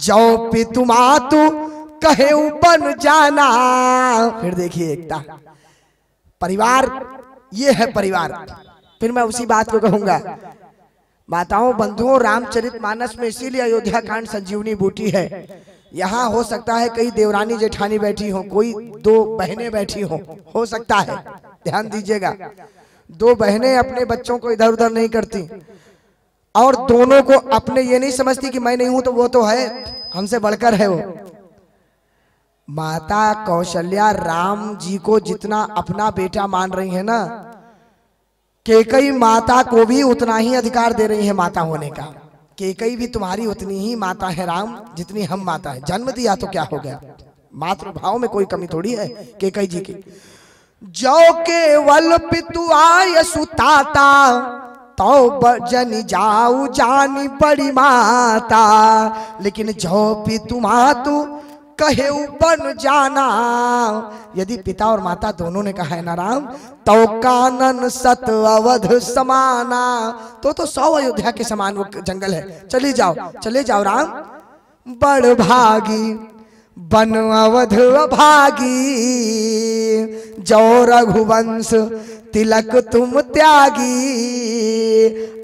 जो पितुमा तू कहे बन जाना। फिर देखिए एकता। परिवार, ये है परिवार। फिर मैं उसी बात को कहूँगा। माताओं, बंधुओं, रामचरित मानस में इसीलिए अयोध्या कांड संजीवनी बूटी है। यहाँ हो सकता है कई देवरानी जेठानी बैठी हो, कोई दो बहनें बैठी हो हो सकता है। ध्यान दीजिएगा। दो बहनें अपने बच्चों को इधर उधर नहीं करती। और दोनों को अपने ये नहीं समझती कि मैं नहीं हूँ तो वो तो है। हमसे बढ़कर है वो। माता कौशल्या राम जी को जितना अपना बेटा मान रही है ना केकई माता को भी उतना ही अधिकार दे रही है माता होने का। केकई भी तुम्हारी उतनी ही माता है राम जितनी हम माता है। जन्म दिया तो क्या हो गया? मातृभाव में कोई कमी थोड़ी है केकई जी की? जो केवल पितु आय सुताता तो जन जाऊ जानी बड़ी माता। लेकिन जो पितु मातु कहे बन जाना। यदि पिता और माता दोनों ने कहा, है ना राम तो कानन सत अवध समाना। तो तो सौ अयोध्या के समान वो जंगल है। चले जाओ चले जाओ राम। बड़ भागी बन अवध भागी। जो रघुवंश तिलक तुम त्यागी।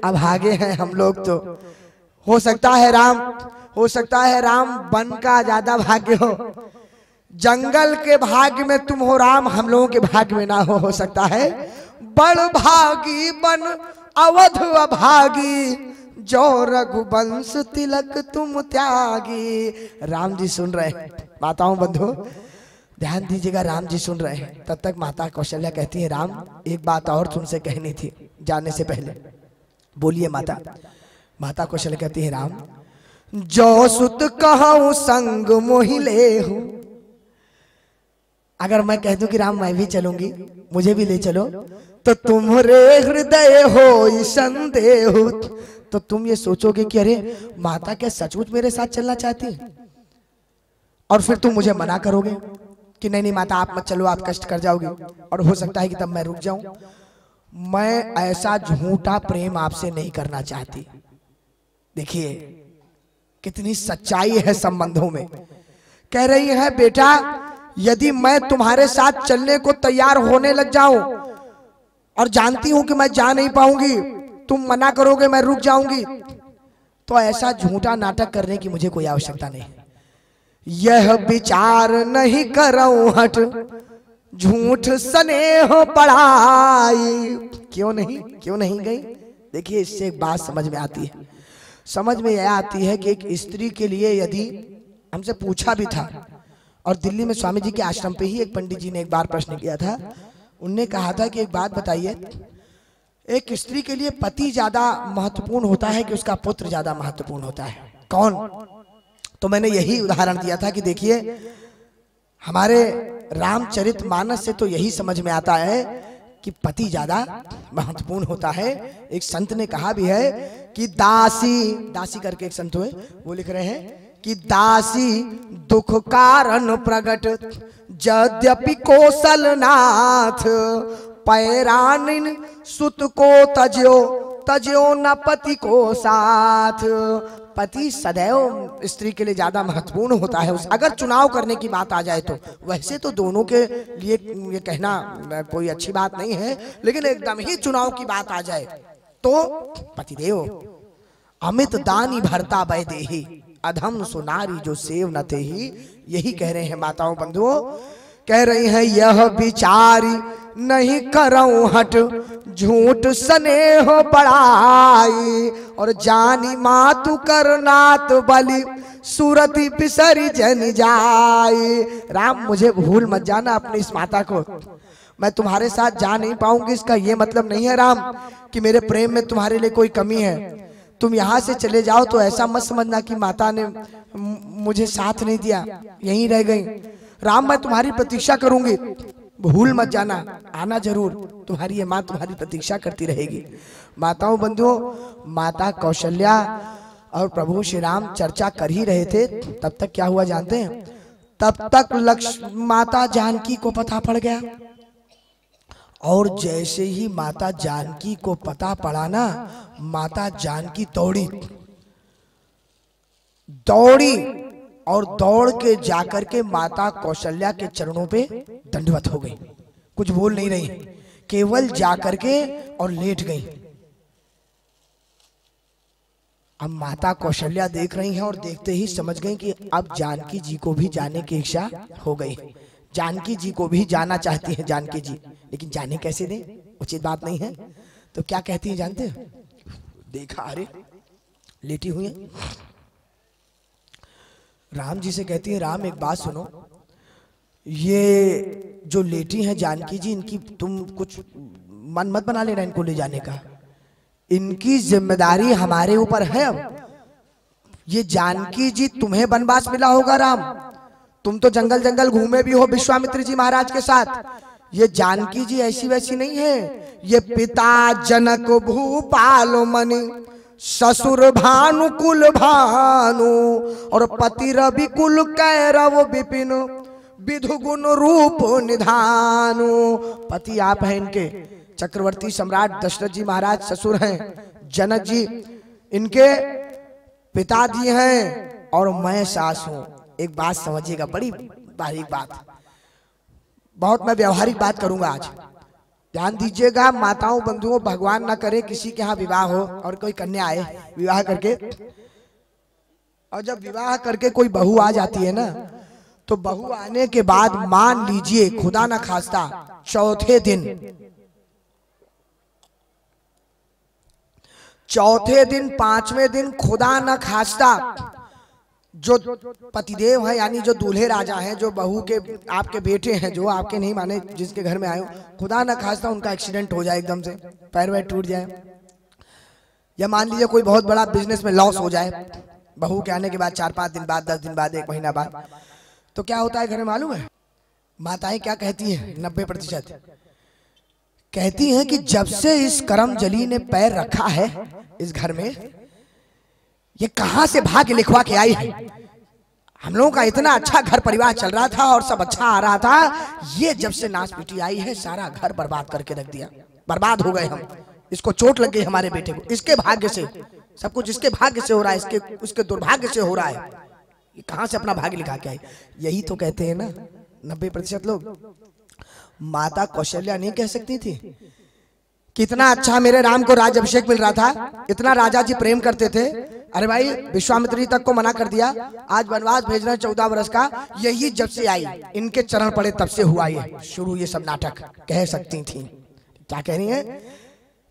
अभागे हैं हम लोग तो। हो सकता है राम, हो सकता है राम बन का ज़्यादा भाग्य हो। जंगल के भाग्य में तुम हो राम, हम लोगों के भाग्य में ना हो हो सकता है। बड़ भागी बन अवध अभागी जो रघुवंश तिलक तुम त्यागी। राम जी सुन रहे हैं। माताओं बंधु ध्यान दीजिएगा, राम जी सुन रहे हैं। तब तक माता कौशल्या कहती है, राम, एक बात और तुमसे कहनी थी, जाने से पहले। बोलिए माता। माता कौशल्या कहती है, राम, जो सुत कहूँ, संग मोहिले हूँ। अगर मैं कह दूँ कि राम, मैं भी चलूँगी, मुझे भी ले चलो तो तुम्हारे हृदय हो संदेह तो तुम ये सोचोगे कि अरे, माता क्या सचमुच मेरे साथ चलना चाहती? है और फिर तुम मुझे मना करोगे कि नहीं नहीं, माता, आप मत चलो, आप कष्ट कर जाओगे। और हो सकता है कि तब मैं रुक जाऊँ। मैं ऐसा झूठा प्रेम आपसे नहीं करना चाहती। देखिए, कितनी सच्चाई है संबंधों में। कह रही है, बेटा, यदि मैं तुम्हारे साथ चलने को तैयार होने लग जाऊँ, और जानती हूँ कि मैं जा नहीं पाऊँगी तुम मना करोगे, मैं रुक जाऊँगी। तो ऐसा झूठा नाटक करने की मुझे कोई आवश्यकता नहीं। यह विचार नहीं करो हट। झूठ स्नेह पढ़ाई। क्यों नहीं? क्यों नहीं गई? देखिए, इससे एक बात समझ में आती है। समझ में यह आती है कि एक स्त्री के लिए यदि हमसे पूछा भी था, और दिल्ली में स्वामी जी के आश्रम पे ही एक पंडित जी ने एक बार प्रश्न किया था, उनने कहा था कि एक बात बताइए एक स्त्री के लिए पति ज़्यादा महत्वपूर्ण होता है कि उसका पुत्र ज़्यादा महत्वपूर्ण होता है। कौन? तो मैंने यही उदाहरण दिया था कि देखिए, हमारे रामचरित मानस से तो यही समझ में आता है कि पति ज़्यादा महत्वपूर्ण होता है। एक संत ने कहा भी है कि दासी दासी करके एक संत हुए, वो लिख रहे हैं कि दासी दुख कारण प्रगट यद्यपि कौशलनाथ पैरानिन सुत को तजो तजो न पति को साथ। पति सदैव स्त्री के लिए ज़्यादा महत्वपूर्ण होता है। उस अगर चुनाव करने की बात आ जाए तो। वैसे तो दोनों के लिए ये कहना कोई अच्छी बात नहीं है, लेकिन एकदम ही चुनाव की बात आ जाए तो पतिदेव, अमित दानी भरता वह देही, अधम सुनारी जो सेव न थे ही यही कह रहे हैं माताओं बंधुओं कह रही हैं, यह विचारी नहीं करऊं हट, झूठ स्नेह पढ़ाई, और जानी मातु करनात बलि, सूरती पिसरी जन जाई। राम, मुझे भूल मत जाना अपनी इस माता को। मैं तुम्हारे साथ जा नहीं पाऊँगी, इसका ये मतलब नहीं है राम, कि मेरे प्रेम में तुम्हारे लिए कोई कमी है। तुम यहाँ से चले जाओ तो ऐसा मत समझना कि माता ने मुझे साथ नहीं दिया। यहीं रह गई। राम, मैं तुम्हारी प्रतीक्षा करूँगी। भूल मत जाना, आना ज़रूर। तुम्हारी ये माँ तुम्हारी प्रतीक्षा करती रहेगी। माताओं बंधुओं, माता कौशल्या और प्रभु श्री राम चर्चा कर ही रहे थे। तब तक क्या हुआ जानते हैं? तब तक लक्ष्य माता जानकी को पता पड़ गया। और जैसे ही माता जानकी को पता पड़ा ना, माता जानकी दौड़ी। दौड़ी। और दौड़ के जाकर के माता कौशल्या के चरणों पे दंडवत हो गई। कुछ बोल नहीं रही। केवल जाकर के और लेट गई। अब माता कौशल्या देख रही हैं और देखते ही समझ गई कि अब जानकी जी को भी जाने की इच्छा हो गई। जानकी जी को भी जाना चाहती है जानकी जी। लेकिन जाने कैसे दें? उचित बात नहीं है। तो क्या कहती है जानते? देखा, अरे, लेटी हुई है। राम जी से कहती है, राम, एक बात सुनो। ये जो लेटी हैं जानकी जी, इनकी तुम कुछ मन मत बना लेना इनको ले जाने का। इनकी ज़िम्मेदारी हमारे ऊपर है अब। ये जानकी जी, तुम्हें बनवास मिला होगा, राम। तुम तो जंगल जंगल घूमे भी हो विश्वामित्र जी महाराज के साथ। ये जानकी जी ऐसी वैसी नहीं है। ये पिता जनक भूपाल मणि। ससुर भानु, कुल भानु, और पति रवि कुल कैरव विपिन, विधु गुण रूप निधानु। पति आप हैं इनके, चक्रवर्ती सम्राट दशरथ जी महाराज ससुर हैं जनक जी इनके पिता जी हैं, और मैं सास हूँ। एक बात समझिएगा, बड़ी बारीक बात। बहुत मैं व्यवहारिक बात करूँगा आज। ध्यान दीजिएगा, माताओं, बंधुओं, भगवान ना करे किसी के यहाँ विवाह हो और कोई कन्या आए विवाह करके। और जब विवाह करके कोई बहू आ जाती है ना तो बहू आने के बाद मान लीजिए, खुदा ना खास्ता, चौथे दिन। चौथे दिन, पाँचवें दिन खुदा ना खास्ता। जो पतिदेव है, यानी जो दूल्हे राजा हैं, जो बहू के, आपके बेटे हैं, जो आपके नहीं माने, जिसके घर में आए खुदा न खास्ता उनका एक्सीडेंट हो जाए एकदम से, पैर वैर टूट जाए। या मान लीजिए कोई बहुत बड़ा बिज़नेस में लॉस हो जाए, बहू के आने के बाद चार पाँच दिन बाद, दस दिन बाद, एक महीना बाद तो क्या होता है घर में मालूम है? माताएँ क्या कहती हैं? नब्बे प्रतिशत। कहती हैं कि जब से इस करम जली ने पैर रखा है, इस घर में ये कहाँ से भाग्य लिखवा के आई है? हम लोगों का इतना अच्छा घर परिवार चल रहा था और सब अच्छा आ रहा था, ये जब से नाच पीटी आई है, सारा घर बर्बाद करके रख दिया। बर्बाद हो गए हम। इसको चोट लग गई हमारे बेटे को। इसके भाग्य से, सब कुछ इसके भाग्य से हो रहा है, इसके, उसके दुर्भाग्य से हो रहा है। ये कहाँ से अपना भाग्य लिखा के आई? यही तो कहते हैं ना, नब्बे प्रतिशत लोग। माता कौशल्या नहीं कह सकती थी? कितना अच्छा मेरे राम को राज अभिषेक मिल रहा था। इतना राजा जी प्रेम करते थे। अरे भाई विश्वामित्री तक को मना कर दिया। आज वनवास भेजना चौदह वर्ष का। यही जब से आई इनके चरण पड़े तब से हुआ ये। शुरू ये सब नाटक। कह सकती थी। क्या कह रही है?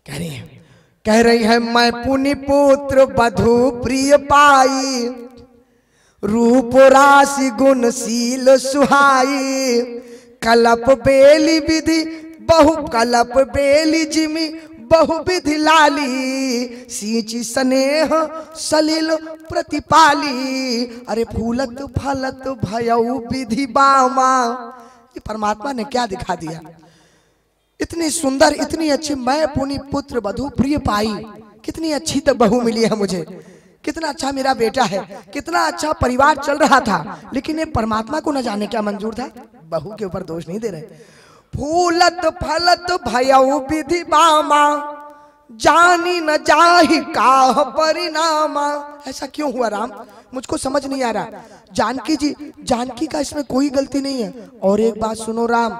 कह रही है। कह रही है मैं पुनि पुत्र बधु प्रिय पाई रूप राशि गुणशील सुहाई कलप बेली विधि बहु कलप बेली जिमी, बहु विधि लाली। सींची स्नेह सलिल प्रतिपाली। अरे फूलत फलत भयऊ विधि बामा। ये परमात्मा ने क्या दिखा दिया? इतनी सुंदर, इतनी अच्छी, मैं पुनि पुत्र बधु प्रिय पाई। कितनी अच्छी तो बहू मिली है मुझे। कितना अच्छा मेरा बेटा है। कितना अच्छा परिवार चल रहा था। लेकिन ये परमात्मा को न जाने क्या मंजूर था? बहू के ऊपर दोष नहीं दे रहे। फूलत फलत भयऊ विधि बामा। जानी न जाहि काह परिणामा। ऐसा क्यों हुआ राम? मुझको समझ नहीं आ रहा। जानकी जी, जानकी का इसमें कोई गलती नहीं है। और एक बात सुनो राम।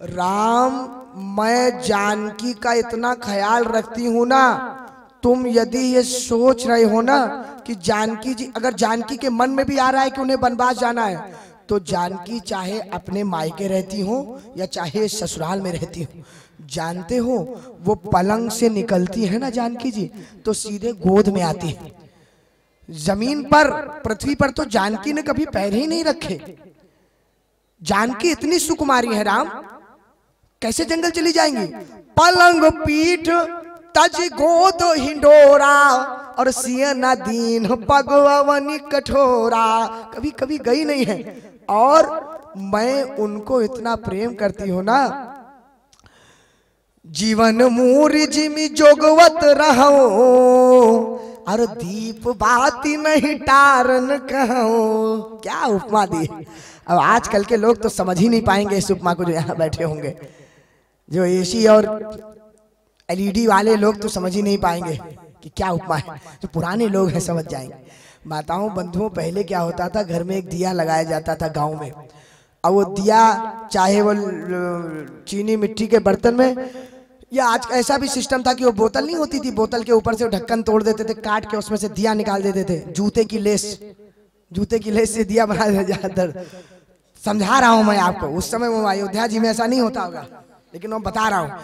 राम, मैं जानकी का इतना ख्याल रखती हूँ ना, तुम यदि ये सोच रहे हो ना कि जानकी जी, अगर जानकी के मन में भी आ रहा है कि उन्हें वनवास जाना है तो जानकी चाहे अपने मायके रहती हो या चाहे ससुराल में रहती हो। जानते हो, वो पलंग से निकलती है ना जानकी जी? तो सीधे गोद में आती है। ज़मीन पर, पृथ्वी पर तो जानकी ने कभी पैर ही नहीं रखे। जानकी इतनी सुकुमारी है, राम। कैसे जंगल चली जाएँगी? पलंग पीठ, तज गोद हिंडोरा, और सियना दीन पगवनी कठोरा। कभी कभी गई नहीं है। और मैं उनको इतना प्रेम करती हूँ ना। जीवन मूर जिमी जोगवत रहो, और दीप बाती नहीं टारन कहो। क्या उपमा दी अब आजकल के लोग तो समझ ही नहीं पाएँगे इस उपमा को जो यहाँ बैठे होंगे। जो एसी और एलईडी वाले लोग तो समझ ही नहीं पाएँगे कि क्या उपमा है। जो पुराने लोग हैं, समझ जाएँगे। माताओं बंधुओं पहले क्या होता था? घर में एक दिया लगाया जाता था गाँव में। अब वो दिया चाहे वो चीनी मिट्टी के बर्तन में या आज ऐसा भी सिस्टम था कि वो बोतल नहीं होती थी? बोतल के ऊपर से ढक्कन तोड़ देते थे काट के उसमें से दिया निकाल देते थे। जूते की लेस जूते की लेस से दिया बना ज़्यादातर समझा रहा हूँ मैं आपको उस समय वो अयोध्या जी में ऐसा नहीं होता होगा लेकिन मैं बता रहा हूँ।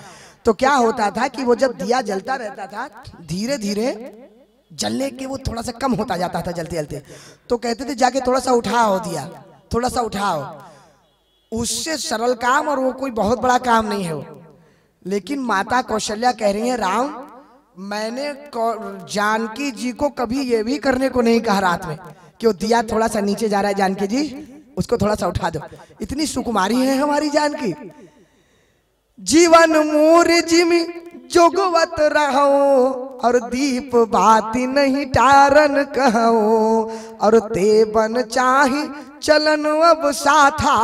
तो क्या होता था कि वो जब दिया जलता रहता था धीरे धीरे जलने के वो थोड़ा सा कम होता जाता था जलते जलते। तो कहते थे, जाके थोड़ा सा उठाओ दिया, थोड़ा सा उठाओ। उससे सरल काम और वो कोई बहुत बड़ा काम नहीं है वो। लेकिन माता कौशल्या कह रही है, राम, मैंने जानकी जी को कभी ये भी करने को नहीं कहा रात में कि वो दिया थोड़ा सा नीचे जा रहा है, जानकी जी, उसको थोड़ा सा उठा दो। इतनी सुकुमारी है हमारी जानकी। जीवन मोर जिमी जोगवत रहो और दीप बाती नहीं टारन कहो और ते बन चाही चलन अब साथा।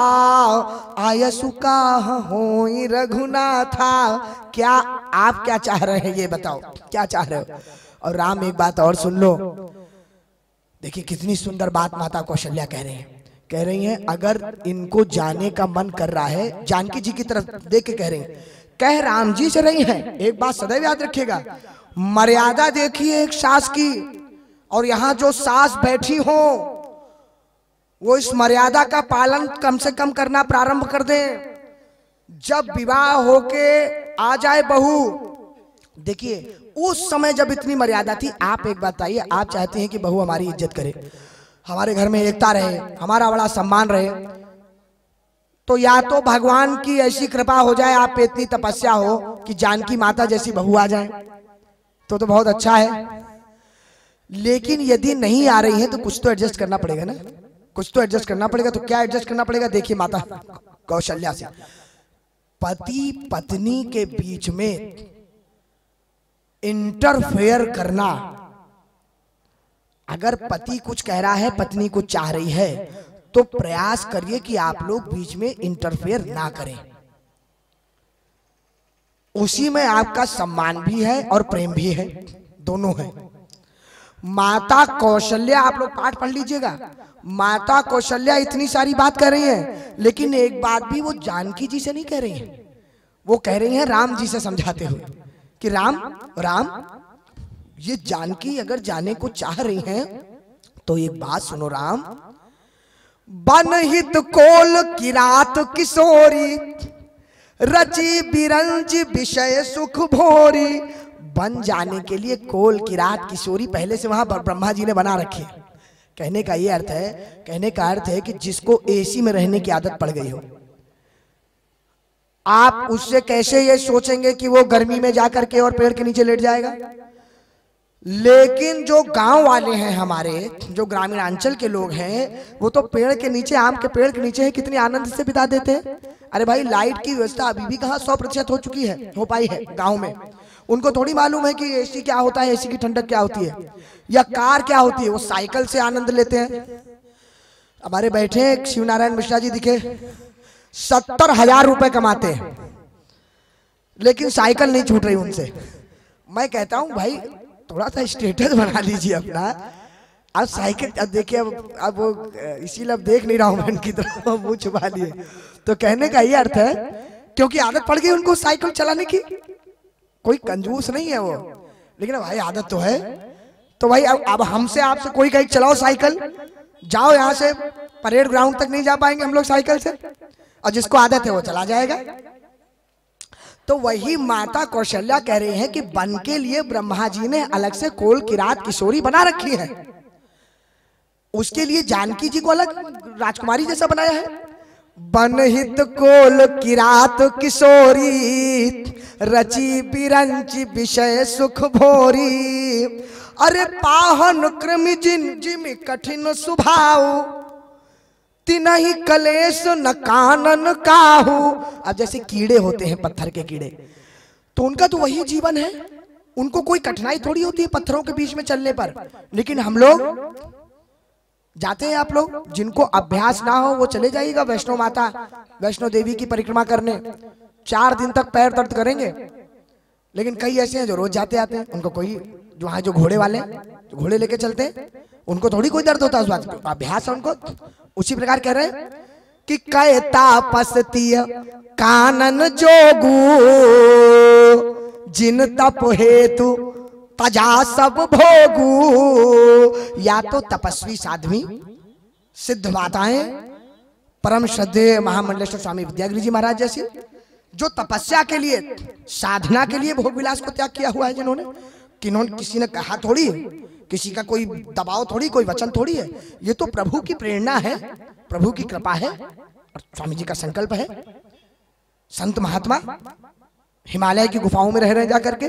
आयसु का हो रघुनाथा। क्या आप क्या चाह रहे हैं ये बताओ? क्या चाह रहे हो? और राम, एक बात और सुन लो। देखिए, कितनी सुंदर बात माता कौशल्या कह रहे हैं। कह रही हैं, अगर इनको जाने का मन कर रहा है, जानकी जी की तरफ़ देख के कह रही हैं कह राम जी से रही हैं। एक बात सदैव याद रखिएगा। मर्यादा देखिए एक सास की, और यहाँ जो सास बैठी हो, वो इस मर्यादा का पालन कम से कम करना प्रारंभ कर दें। जब विवाह होके आ जाए बहू, देखिए, उस समय जब इतनी मर्यादा थी, आप एक बात आइए आप चाहते हैं कि बहू हमारी इज़्ज़त करे। हमारे घर में एकता रहे, हमारा बड़ा सम्मान रहे। तो या तो भगवान की ऐसी कृपा हो जाए, आप पे इतनी तपस्या हो कि जानकी माता जैसी बहू आ जाए। तो तो बहुत अच्छा है। लेकिन यदि नहीं आ रही है तो कुछ तो एडजस्ट करना पड़ेगा ना। कुछ तो एडजस्ट करना पड़ेगा तो क्या एडजस्ट करना पड़ेगा? देखिए माता, कौशल्या से। पति पत्नी के बीच में इंटरफेयर करना। अगर पति कुछ कह रहा है, पत्नी कुछ चाह रही है तो प्रयास करिए कि आप लोग बीच में इंटरफेयर ना करें। उसी में आपका सम्मान भी है और प्रेम भी है। दोनों है। माता कौशल्या, आप लोग पाठ पढ़ लीजिएगा। माता कौशल्या इतनी सारी बात कर रही है, लेकिन एक बात भी वो जानकी जी से नहीं कह रही है। वो कह रही है राम जी से समझाते हुए कि राम राम, ये जानकी अगर जाने को चाह रही हैं तो एक बात सुनो राम बनहित कोल किरात किशोरी, रची बिरंज विषय सुख भोरी। बन जाने के लिए कोल किरात किशोरी पहले से वहाँ ब्रह्मा जी ने बना रखे कहने का ये अर्थ है, कहने का अर्थ है कि जिसको एसी में रहने की आदत पड़ गई हो। आप उससे कैसे ये सोचेंगे कि वो गर्मी में जाकर के और पेड़ के नीचे लेट जाएगा? लेकिन जो गाँव वाले हैं हमारे, जो ग्रामीण अंचल के लोग हैं, वो तो पेड़ के नीचे, आम के पेड़ के नीचे है कितने आनंद से बिता देते हैं। अरे भाई, लाइट की व्यवस्था अभी भी कहा सौ प्रतिशत हो चुकी है, हो पाई है गाँव में। उनको थोड़ी मालूम है कि एसी क्या होता है, एसी की ठंडक क्या होती है, या कार क्या होती है, वो साइकिल से आनंद लेते हैं। हमारे बैठे शिव नारायण मिश्रा जी दिखे, सत्तर हज़ार रुपए कमाते हैं, लेकिन साइकिल नहीं छूट रही उनसे। मैं कहता हूँ, भाई थोड़ा सा स्टेटस बना लीजिए अपना। अब साइकिल देखिए अब अब वो इसीलिए अब देख नहीं रहा हूँ मैं उनकी तरफ़ मुँह छुपा लिए। तो कहने का ये अर्थ है क्योंकि आदत पड़ गई उनको साइकिल चलाने की। कोई कंजूस नहीं है वो। लेकिन भाई आदत तो है। तो भाई अब, अब हमसे आपसे कोई कहीं चलाओ साइकिल जाओ यहाँ से परेड ग्राउंड तक नहीं जा पाएँगे हम लोग साइकिल से। और जिसको आदत है वो चला जाएगा। तो वही माता कौशल्या कह रही हैं कि बन के लिए ब्रह्मा जी ने अलग से कोल किरात किशोरी बना रखी है। उसके लिए जानकी जी को अलग राजकुमारी जैसा बनाया है। बनहित कोल किरात किशोरी, रची बिरंची विषय सुख भोरी। अरे पाहन क्रम जिन जिम कठिन स्वभाव तिनही कलेश न कानन काहू। अब जैसे कीड़े होते हैं, पत्थर के कीड़े। तो उनका तो वही जीवन है। उनको कोई कठिनाई थोड़ी होती है पत्थरों के बीच में चलने पर। लेकिन हम लोग जाते हैं आप लोग, जिनको अभ्यास ना हो, वो चले जाइएगा वैष्णो माता, वैष्णो देवी की परिक्रमा करने। चार दिन तक पैर दर्द करेंगे। लेकिन कई ऐसे हैं जो रोज जाते आते हैं। उनको कोई, जो वहाँ जो घोड़े वाले घोड़े लेके चलते हैं, उनको थोड़ी कोई दर्द होता है उस बात अभ्यास है उनको उसी प्रकार कह रहे कि कहता पसती कानन जोगू, जिन तप हेतु तजा सब भोगू। या तो तपस्वी साध्वी, सिद्ध माताएँ, परम श्रद्धेय महामंडलेश्वर स्वामी विद्यागिरी जी महाराज जैसे, जो तपस्या के लिए, साधना के लिए भोग विलास को त्याग किया हुआ है जिन्होंने किन्होंने किसी ने कहा थोड़ी किसी का कोई दबाव थोड़ी, कोई वचन थोड़ी है। ये तो प्रभु की प्रेरणा है, प्रभु की कृपा है, और स्वामी जी का संकल्प है। संत महात्मा हिमालय की गुफाओं में रह रहे जा करके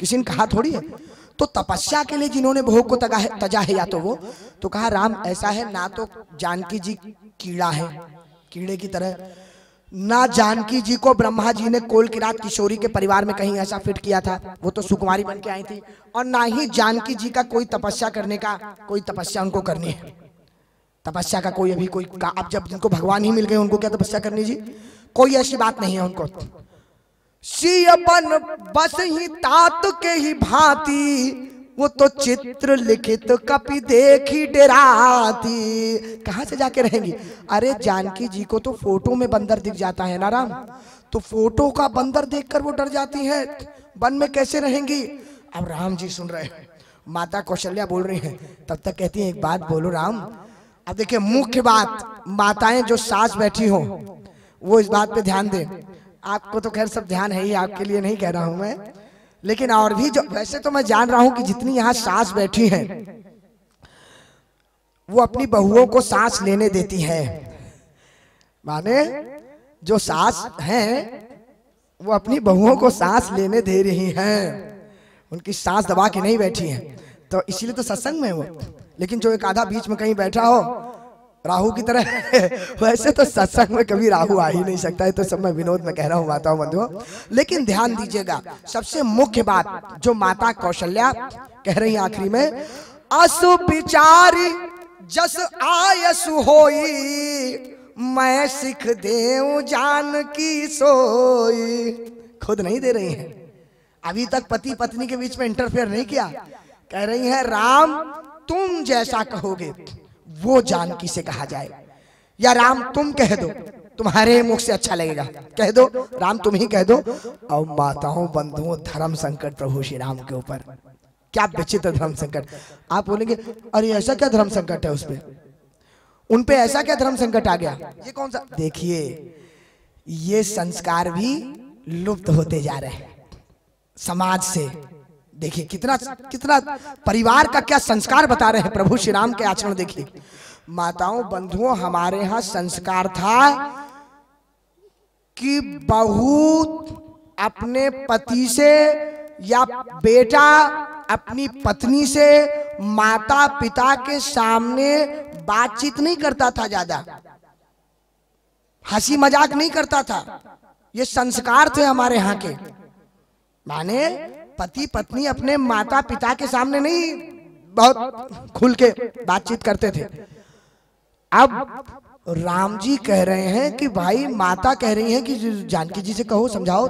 किसी ने कहा थोड़ी है। तो तपस्या के लिए जिन्होंने भोग को तगा है, तजा है या तो वो तो कहा, राम, ऐसा है, ना तो जानकी जी कीड़ा है, कीड़े की तरह ना जानकी जी को ब्रह्मा जी ने कोल की रात किशोरी के परिवार में कहीं ऐसा फिट किया था। वो तो सुकुमारी बन के आई थी। और ना ही जानकी जी का कोई तपस्या करने का, कोई तपस्या उनको करनी है। तपस्या का कोई अभी कोई का अब जब जिनको भगवान ही मिल गए, उनको क्या तपस्या करनी जी? कोई ऐसी बात नहीं है उनको। सियपन बस ही तात के ही भांति वो तो चित्र लिखित कपि देखी डराती। कहाँ से जाके रहेंगी? अरे जानकी जी को तो फ़ोटो में बंदर दिख जाता है ना राम। तो फ़ोटो का बंदर देखकर वो डर जाती है। वन में कैसे रहेंगी? अब राम जी सुन रहे हैं। माता कौशल्या बोल रही हैं। तब तक कहती हैं, एक बात बोलो राम। अब देखिए, मुख्य बात, माताएँ जो सास बैठी हो, वो इस बात पे ध्यान दें। आपको तो खैर सब ध्यान है ही, आपके लिए नहीं कह रहा हूँ मैं। लेकिन और भी जो, वैसे तो मैं जान रहा हूँ कि जितनी यहाँ सास बैठी हैं, वो अपनी बहुओं को सांस लेने देती है। माने जो सास हैं, वो अपनी बहुओं को सांस लेने दे रही हैं। उनकी सांस दबा के नहीं बैठी हैं। तो इसीलिए तो सत्संग में वो लेकिन जो एक आधा बीच में कहीं बैठा हो राहु की तरह। वैसे तो सत्संग में कभी राहु आ ही नहीं सकता है तो सब मैं विनोद में कह रहा हूँ, माताओं बंधुओं। लेकिन ध्यान दीजिएगा, सबसे मुख्य बात जो माता कौशल्या कह रही आखिरी में, असु विचारी जस आयसु होई, मैं सिख देव जान की सोई। खुद नहीं दे रही हैं। अभी तक पति पत्नी के बीच में इंटरफेयर नहीं किया। कह रही है, राम, तुम जैसा कहोगे। वो जानकी से कहा जाए। या राम, तुम कह दो। तुम्हारे मुख से अच्छा लगेगा। कह दो, राम, तुम ही कह दो। और माताओं, बंधुओं धर्म संकट प्रभु श्री राम के ऊपर। क्या विचित्र धर्म संकट आप बोलेंगे, अरे, ऐसा क्या धर्म संकट है उसपे? उन पे ऐसा क्या धर्म संकट आ गया? ये कौन सा? देखिए, ये संस्कार भी लुप्त होते जा रहे हैं। समाज से देखिए, कितना कितना परिवार का क्या संस्कार बता रहे हैं प्रभु श्री राम के आचरण देखिए। माताओं, बंधुओं, हमारे यहाँ संस्कार था कि बहू अपने पति से या बेटा अपनी पत्नी से माता पिता के सामने बातचीत नहीं करता था ज़्यादा। हँसी मज़ाक नहीं करता था। ये संस्कार थे हमारे यहाँ के। माने पति पत्नी अपने माता पिता के सामने नहीं बहुत खुल के बातचीत करते थे। अब राम जी कह रहे हैं कि भाई माता कह रही है कि जानकी जी से कहो समझाओ।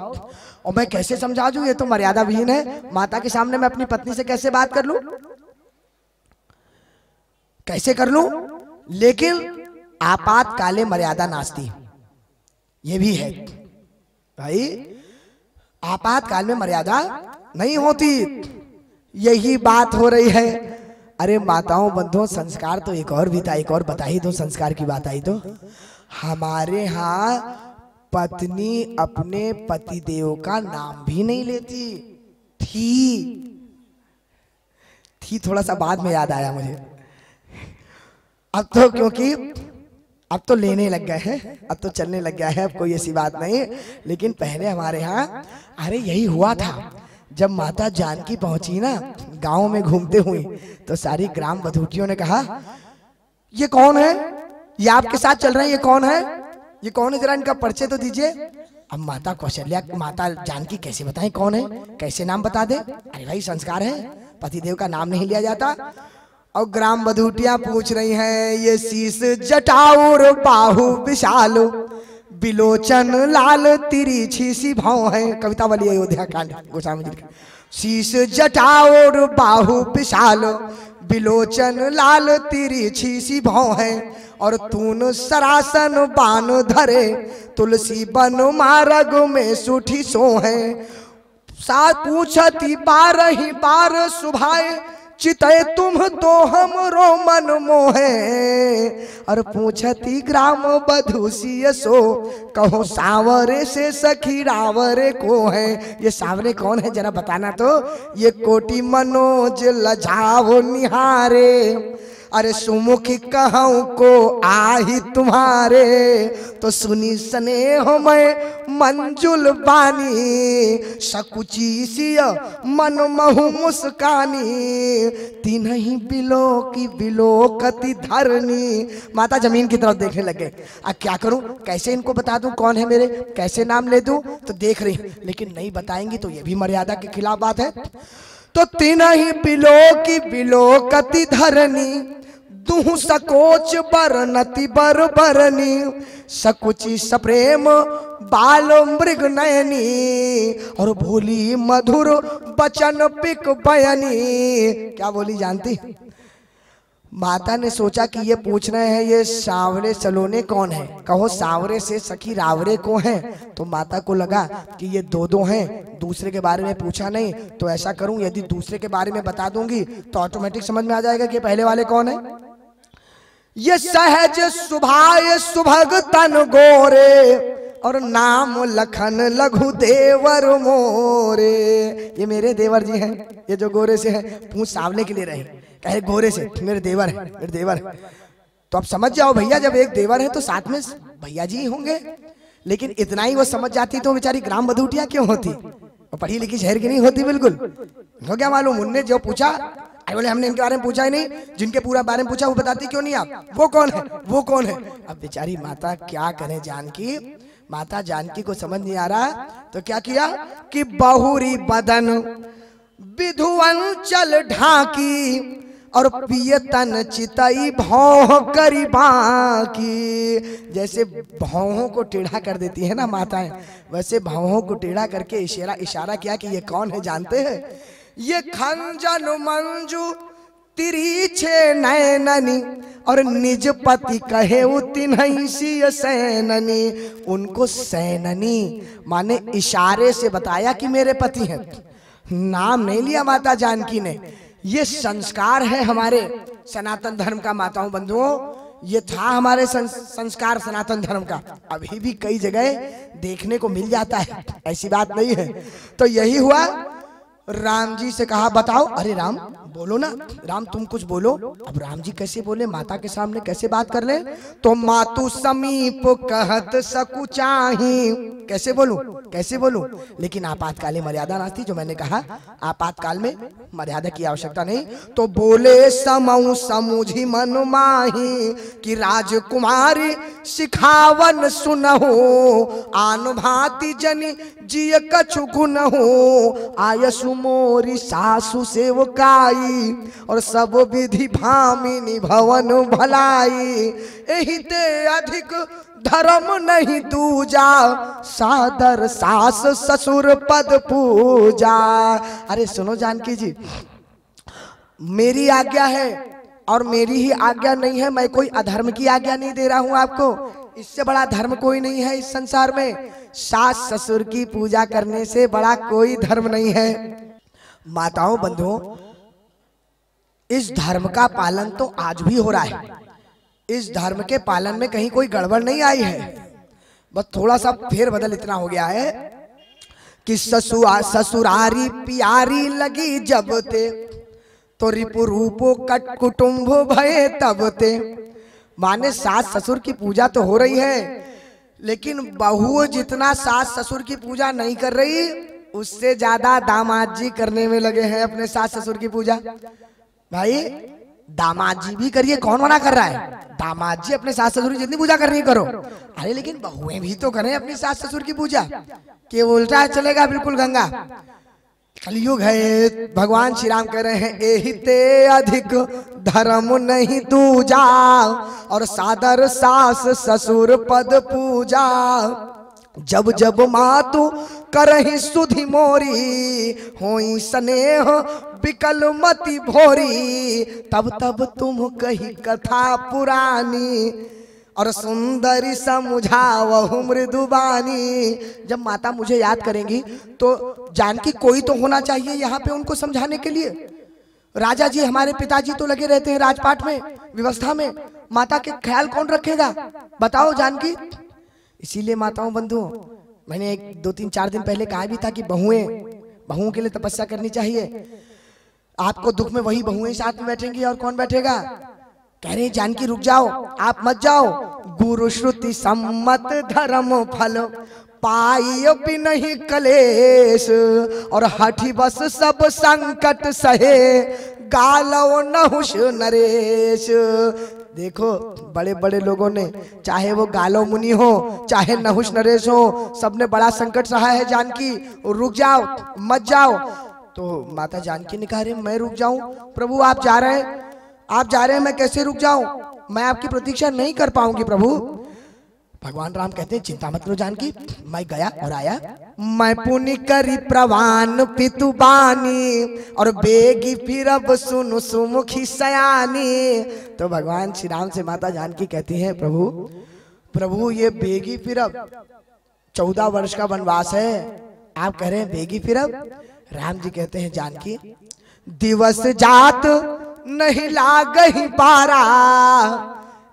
और मैं कैसे समझा दू? ये तो मर्यादा विहीन है। माता के सामने मैं अपनी पत्नी से कैसे बात कर लू? कैसे कर लू? लेकिन आपातकाले मर्यादा नास्ती। ये भी है। भाई आपातकाल में मर्यादा नहीं होती। यही बात हो रही है। अरे माताओं, बंधुओं, संस्कार तो एक और भी था एक और बता ही दो, संस्कार की बात आई तो। हमारे यहाँ पत्नी अपने पति देव का नाम भी नहीं लेती। थी। थी थोड़ा सा बाद में याद आया मुझे। अब तो क्योंकि अब तो लेने लग गए हैं, अब तो चलने लग गया है, अब कोई ऐसी बात नहीं। लेकिन पहले हमारे यहाँ, अरे यही हुआ था। जब माता जानकी पहुँची ना, गाँव में घूमते हुए तो सारी ग्राम बधूटियों ने कहा, ये कौन है? ये आपके साथ चल रहे हैं, ये कौन है? ये कौन है? जरा इनका परिचय तो दीजिए। अब माता कौशल्या, माता जानकी कैसे बताएँ कौन है? कैसे नाम बता दे? अरे भाई, संस्कार है। पतिदेव का नाम नहीं लिया जाता। और ग्राम बधूटिया पूछ रही हैं, ये शीश जटाउर बाहु विशाल बिलोचन लाल तिरछी सी भाव है। कविता वाली अयोध्या कांड, गोस्वामी जी का। शीश जटाओर बाहु विशाल बिलोचन लाल तिरछी सी भाव है। और तून सरासन बान धरे, तुलसी बन मारग में सुठी सो है। साथ पूछती बारही बार सुभाए चितय तुम तो हम रो मन मोहे। और पूछती ग्राम बधुसी सो, कहो सावरे से सखी रावरे को है। ये सावरे कौन है, जरा बताना तो। ये कोटी मनोज लजाव निहारे। अरे सुमुखी कहूँ को आही तुम्हारे तो सुनी सने हो मैं मंजुल बानी। सकुची सिया मन महु मुस्कानी। तीन ही बिलो की बिलो कति धरनी। माता ज़मीन की तरफ़ देखने लगे। आ क्या करूँ? कैसे इनको बता दूँ कौन है मेरे? कैसे नाम ले दूँ? तो देख रही लेकिन नहीं बताएँगी तो ये भी मर्यादा के खिलाफ बात है। तो तीन ही बिलो की बिलो कति धरनी, दुह सकोच बरनति बर बरनी सकुची सप्रेम बाल मृग नयनी, और भोली मधुर बचन पिक बयनी। क्या बोली जानती? माता ने सोचा कि ये पूछ रहे हैं, ये सावरे सलोने कौन है? कहो, सावरे से सखी रावरे को हैं। तो माता को लगा कि ये दो दो हैं, दूसरे के बारे में पूछा नहीं। तो ऐसा करूँ, यदि दूसरे के बारे में बता दूँगी तो ऑटोमेटिक समझ में आ जाएगा कि पहले वाले कौन है। ये सहज सुभाय सुभग तन गोरे, और नाम लखन लघु देवर मोरे। ये मेरे देवर जी हैं, ये जो गोरे से हैं, पूछ सावले के लिए रहे। कहे गोरे से, मेरे देवर है, मेरे देवर है। तो आप समझ जाओ भैया, जब एक देवर है तो साथ में भैया जी होंगे। लेकिन इतना ही वो समझ जाती तो बेचारी ग्राम बधूटिया क्यों होती? वो पढ़ी लिखी शहर की नहीं होती बिल्कुल। हो क्या मालूम, उनने जो पूछा, अरे बोले, हमने इनके बारे में पूछा ही नहीं, जिनके पूरा बारे में पूछा वो बताती क्यों नहीं आप? वो कौन है? वो कौन है? अब बेचारी माता क्या करे जानकी? माता जानकी को समझ नहीं आ रहा तो क्या किया? कि बहुरी बदन, विधुवन चल ढाकी और पियतन चितई भौह करी बाकी। जैसे भौहों को टेढ़ा कर देती है ना माताएँ वैसे भौहों को टेढ़ा करके इशारा इशारा किया कि ये कौन है जानते हैं? ये खंजन मंजू तिरीछे नैननी और निज पति कहे उतिनसी सैननी। उनको सैननी। माने इशारे से बताया कि मेरे पति हैं। नाम नहीं लिया माता जानकी ने। ये संस्कार है हमारे सनातन धर्म का, माताओं बंधुओं। ये था हमारे संस्कार सनातन धर्म का। अभी भी कई जगह देखने को मिल जाता है। ऐसी बात नहीं है। तो यही हुआ। राम जी से कहा, बताओ। अरे राम बोलो ना, राम, तुम कुछ बोलो? अब राम जी कैसे बोले? माता के सामने कैसे बात कर ले? तो मातु समीप कहत सकु चाही। कैसे बोलूँ? कैसे बोलूँ? लेकिन आपातकालीन मर्यादा ना थी जो मैंने कहा, आपातकाल में मर्यादा की आवश्यकता नहीं। तो बोले समऊ समुझी मन माही, कि राजकुमारी सिखावन सुनहो आन भांति जनी जिय कछु गुण हो आयसु मोरी सासु सेवकाई और सब विधि भामिनी भवन भलाई। एही ते अधिक धर्म नहीं दूजा। सादर सास ससुर पद पूजा। अरे सुनो जानकी जी, मेरी आज्ञा है और मेरी ही आज्ञा नहीं है, मैं कोई अधर्म की आज्ञा नहीं दे रहा हूँ आपको। इससे बड़ा धर्म कोई नहीं है इस संसार में। सास ससुर की पूजा करने से बड़ा कोई धर्म नहीं है। माताओं, बंधुओं इस धर्म का पालन तो आज भी हो रहा है। इस धर्म के पालन में कहीं कोई गड़बड़ नहीं आई है। बस थोड़ा सा फेर बदल इतना हो गया है कि ससुआ, ससुरारी प्यारी लगी जब ते तो रिपु रूपो कट कुटुंब भय तब ते। माने सास ससुर की पूजा तो हो रही है, लेकिन बहू जितना सास ससुर की पूजा नहीं कर रही, उससे ज़्यादा दामाद जी करने में लगे हैं अपने सास ससुर की पूजा। भाई, दामाद जी भी करिए, कौन मना कर रहा है? दामाद जी अपने सास ससुर की जितनी पूजा करनी करो। अरे, लेकिन बहुएँ भी तो करें अपनी सास ससुर की पूजा। कि उल्टा चलेगा, बिल्कुल गंगा। कलयुग है, भगवान श्री राम कह रहे हैं, एहि ते अधिक धर्म नहीं दूजा और सादर सास ससुर पद पूजा जब जब मातु करही सुधि मोरी, होई स्नेह बिकल मति भोरी, तब तब तुम कही कथा पुरानी और सुंदरी समझावहु मृदुबानी जब माता मुझे याद करेंगी तो जानकी कोई तो होना चाहिए यहाँ पे उनको समझाने के लिए। राजा जी हमारे पिताजी तो लगे रहते हैं राजपाट में, व्यवस्था में। माता के ख्याल कौन रखेगा? बताओ जानकी। इसीलिए माताओं, बंधुओं, मैंने एक दो तीन चार दिन पहले कहा भी था कि बहुएँ, बहुओं के लिए तपस्या करनी चाहिए। आपको दुख में वही बहुएँ साथ में बैठेंगी और कौन बैठेगा? कह रहे जानकी, रुक जाओ, आप मत जाओ। गुरु श्रुति सम्मत धर्म फल पाई भी नहीं कलेश, और हठी बस सब संकट सहे गालो नहुष नरेश। देखो बड़े बड़े लोगों ने, चाहे वो गालो मुनि हो, चाहे नहुष नरेश हो, सबने बड़ा संकट सहा है जानकी, रुक जाओ, मत जाओ। तो माता जानकी ने कहा मैं रुक जाऊँ? प्रभु, आप जा रहे हैं? आप जा रहे हैं, मैं कैसे रुक जाऊँ? मैं आपकी प्रतीक्षा नहीं कर पाऊँगी, प्रभु। भगवान राम कहते हैं चिंता मत करो जानकी मैं गया और आया। मैं पुण्य करी प्रवान पितु बानी और बेगी फिर अब सुनु सुमुखी सयानी। तो भगवान श्री राम से माता जानकी कहती है प्रभु प्रभु ये बेगी फिर अब चौदह वर्ष का वनवास है। आप कह रहे हैं बेगी फिर अब? राम जी कहते हैं जानकी दिवस जात नहीं लाग ही पारा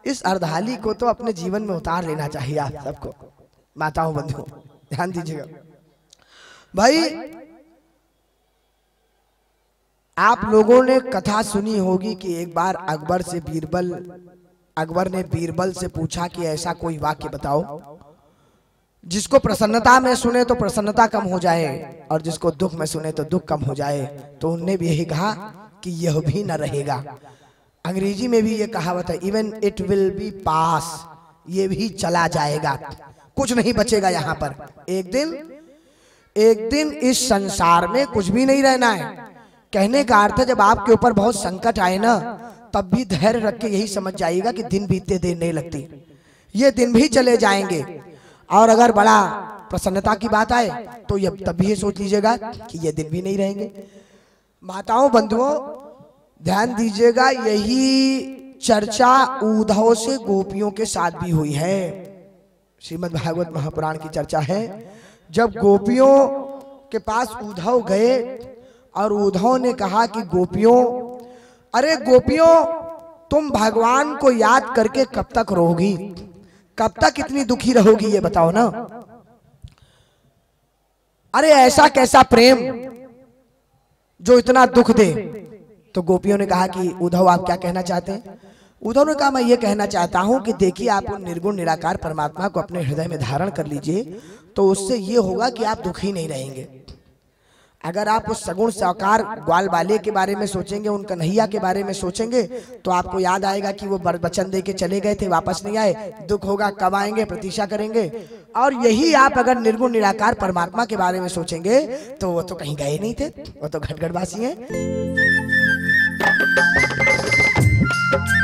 इस अर्धाली को तो अपने जीवन में उतार लेना चाहिए आप सबको। माताओं, बंधुओं, ध्यान दीजिएगा। भाई, आप लोगों ने कथा सुनी होगी कि एक बार अकबर से बीरबल, अकबर ने बीरबल से पूछा कि ऐसा कोई वाक्य बताओ, जिसको प्रसन्नता में सुने तो प्रसन्नता कम हो जाए और जिसको दुख में सुने तो दुख कम हो जाए। तो उनने भी यही कहा कि यह भी न रहेगा। अंग्रेज़ी में भी ये कहावत है even it will be pass ये भी चला जाएगा। कुछ नहीं बचेगा यहाँ पर। एक दिन एक दिन इस संसार में कुछ भी नहीं रहना है। कहने का अर्थ है, जब आपके ऊपर बहुत संकट आए ना, तब भी धैर्य रख के यही समझ जाएगा कि दिन बीतते देर नहीं लगती। ये दिन भी चले जाएँगे। और अगर बड़ा प्रसन्नता की बात आए तो ये तब भी ये सोच लीजिएगा कि ये दिन भी नहीं रहेंगे। माताओं, बंधुओं ध्यान दीजिएगा यही चर्चा उद्धव से गोपियों के साथ भी हुई है। श्रीमद् भागवत महापुराण की चर्चा है। जब गोपियों के पास उद्धव गए और उद्धव ने कहा कि गोपियों अरे गोपियों तुम भगवान को याद करके कब तक रहोगी कब तक इतनी दुखी रहोगी ये बताओ ना। अरे ऐसा कैसा प्रेम? जो इतना दुख दे। तो गोपियों ने कहा कि, उद्धव, आप क्या कहना चाहते हैं? उद्धव ने कहा, मैं ये कहना चाहता हूँ कि देखिए, आप उन निर्गुण, निराकार परमात्मा को अपने हृदय में धारण कर लीजिए तो उससे ये होगा कि आप दुखी नहीं रहेंगे। अगर आप उस सगुण, साकार ग्वाल बाले के बारे में सोचेंगे, उन कन्हैया के बारे में सोचेंगे तो आपको याद आएगा कि वो वचन दे के चले गए थे, वापस नहीं आए। दुख होगा, कब आएँगे, प्रतीक्षा करेंगे। और यही आप अगर निर्गुण, निराकार परमात्मा के बारे में सोचेंगे तो वो तो कहीं गए नहीं थे, वो तो घटघटवासी हैं। Thank you.